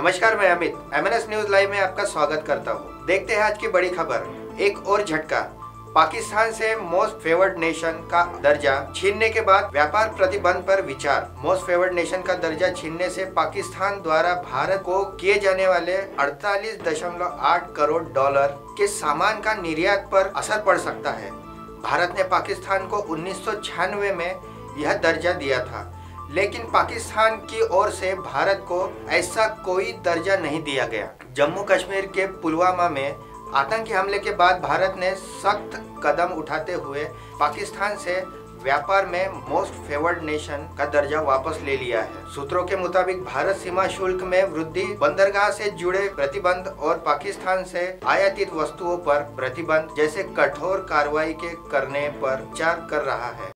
नमस्कार, मैं Amit. MNS news live में आपका स्वागत करता हूँ। देखते हैं आज की बड़ी खबर। एक और झटका। पाकिस्तान से मोस्ट फेवर्ड नेशन का दर्जा छीनने के बाद व्यापार प्रतिबंध पर विचार। मोस्ट फेवर्ड नेशन का दर्जा छीनने से पाकिस्तान द्वारा भारत को किए जाने वाले 48.8 करोड़ डॉलर के सामान का निर्यात पर असर पड़ सकता है। भारत ने पाकिस्तान को उन्नीस सौ छियानवे में यह दर्जा दिया था। लेकिन पाकिस्तान की ओर से भारत को ऐसा कोई दर्जा नहीं दिया गया। जम्मू कश्मीर के पुलवामा में आतंकी हमले के बाद भारत ने सख्त कदम उठाते हुए पाकिस्तान से व्यापार में मोस्ट फेवर्ड नेशन का दर्जा वापस ले लिया है। सूत्रों के मुताबिक, भारत सीमा शुल्क में वृद्धि, बंदरगाह से जुड़े प्रतिबंध और पाकिस्तान से आयातित वस्तुओं पर प्रतिबंध जैसे कठोर कार्रवाई के करने पर विचार कर रहा है।